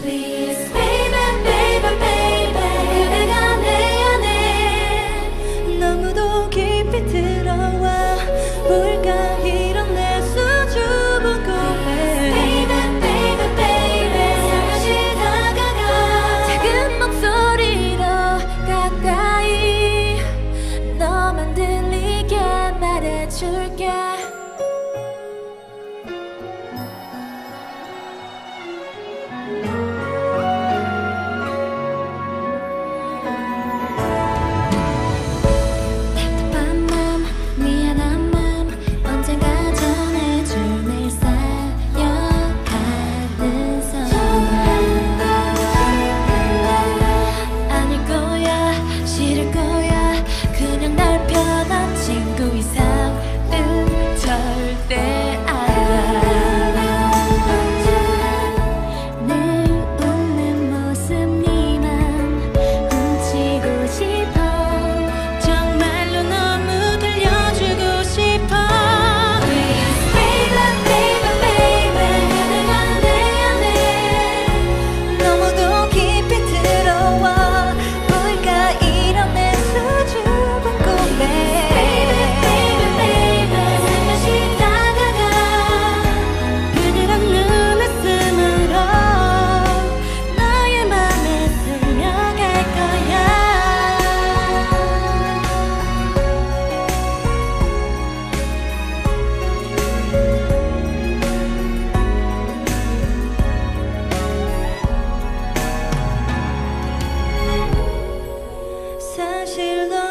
Please. şaşırdım